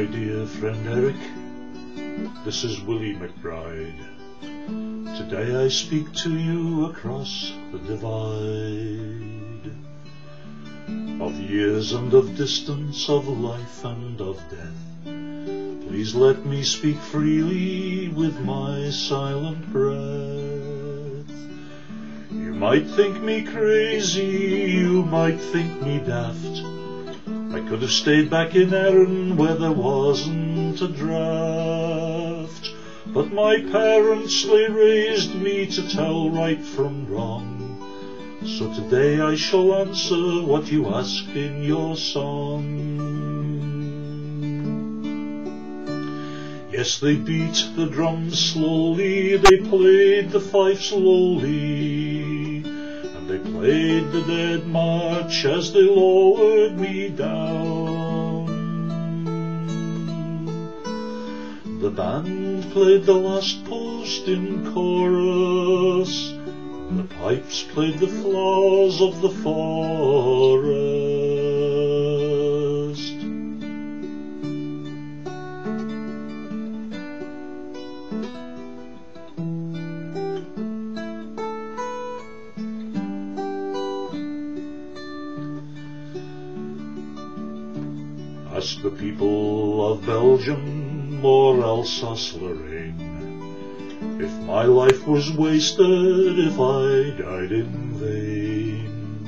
My dear friend Eric, this is Willie McBride. Today I speak to you across the divide of years and of distance, of life and of death. Please let me speak freely with my silent breath. You might think me crazy, you might think me daft. I could have stayed back in Erin where there wasn't a draft. But my parents, they raised me to tell right from wrong. So today I shall answer what you ask in your song. Yes, they beat the drums slowly, they played the fife slowly, played the dead march as they lowered me down. The band played the last post in chorus, the pipes played the Flowers of the Forest. Ask the people of Belgium or Alsace-Lorraine if my life was wasted, if I died in vain.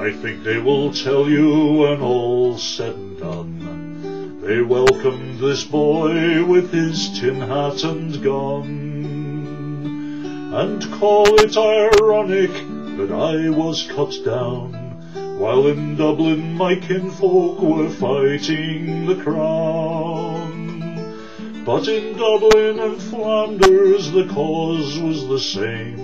I think they will tell you when all's said and done, they welcomed this boy with his tin hat and gun, and call it ironic that I was cut down while in Dublin my kinfolk were fighting the crown. But in Dublin and Flanders the cause was the same,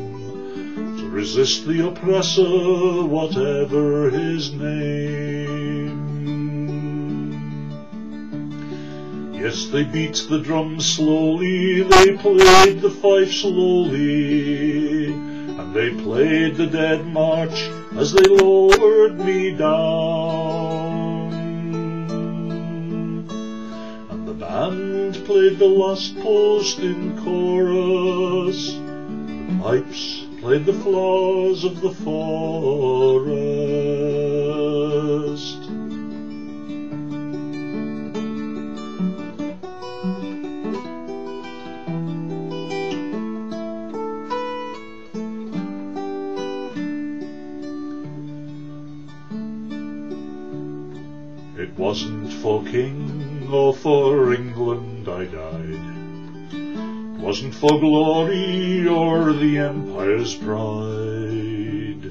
to resist the oppressor, whatever his name. Yes, they beat the drum slowly, they played the fife slowly, and they played the dead march as they lowered me down. And the band played the last post in chorus, the pipes played the Flowers of the Forest. It wasn't for king or for England I died. Wasn't for glory or the empire's pride.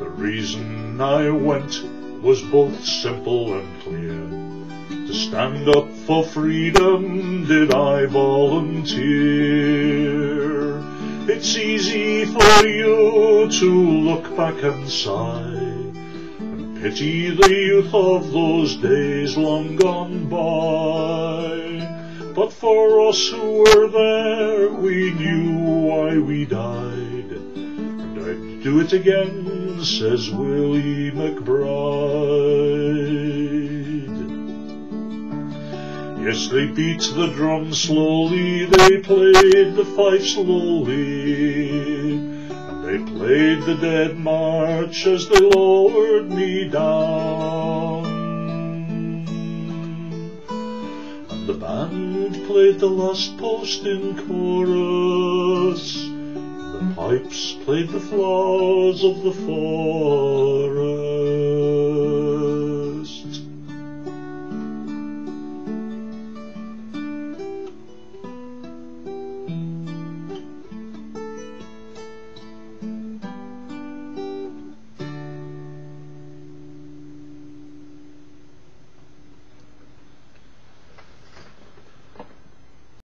The reason I went was both simple and clear. To stand up for freedom did I volunteer. It's easy for you to look back and sigh. Pity the youth of those days long gone by. But for us who were there, we knew why we died. And I'd do it again, says Willie McBride. Yes, they beat the drum slowly, they played the fife slowly. Played the dead march as they lowered me down. And the band played the last post in chorus. The pipes played the Flowers of the Forest.